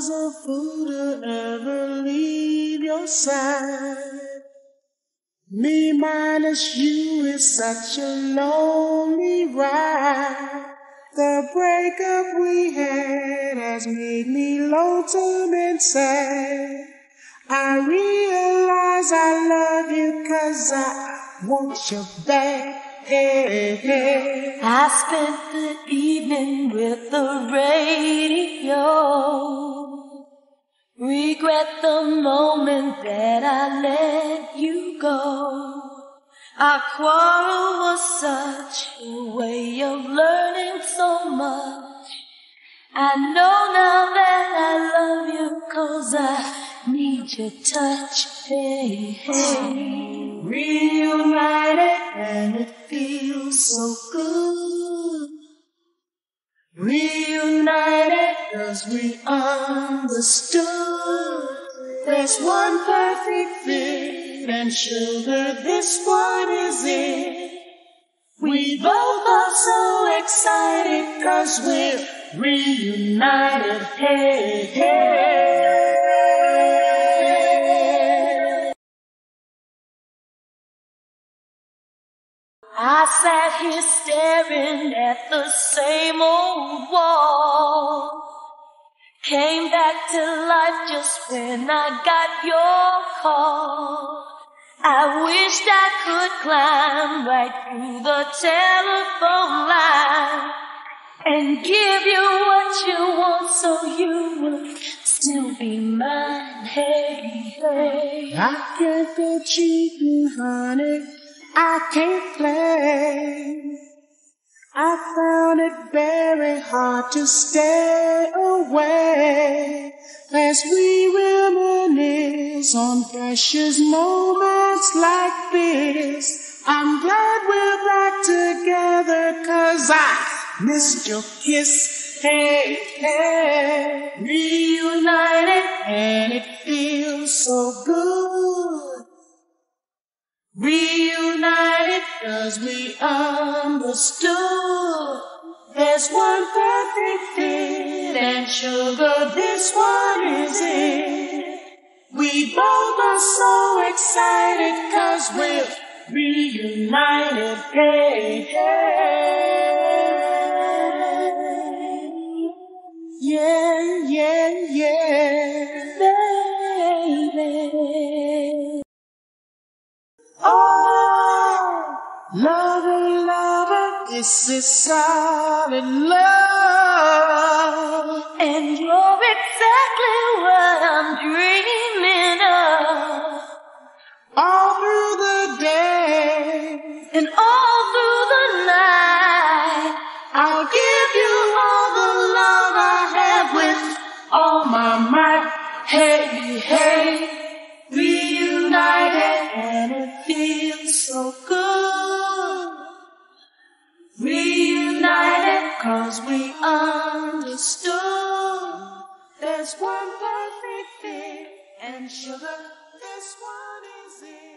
impossible to ever leave your side. Me minus you is such a lonely ride. The breakup we had has made me lonesome and sad. I realize I love you cause I want you back. Hey, hey. I spent the evening with the radio. Regret the moment that I let you go. Our quarrel was such a way of learning so much. I know now that I love you cause I need your touch. Hey, hey. Reunited and it feels so good. Reunited cause we understood. There's one perfect fit and sugar, this one is it. We both are so excited cause we're reunited. Hey, hey. I sat here staring at the same old wall. Came back to life just when I got your call. I wished I could climb right through the telephone line and give you what you want so you would still be mine. Hey, hey. I can't be cheating, honey. I can't play. I found it very hard to stay away as we reminisce on precious moments like this. I'm glad we're back together cause I missed your kiss. Hey, hey, reunited and it feels so good. Reunited cause we understood There's one perfect fit and sugar this one is it We both are so excited cause we're reunited hey, hey. Yeah, lover, lover, this is solid love. And you're exactly what I'm dreaming of. All through the day, And all through the night, I'll give you all the love I have with all my might. Hey, hey, reunited and it feels so good. Cause we understood. There's one perfect fit and sugar, this one is it.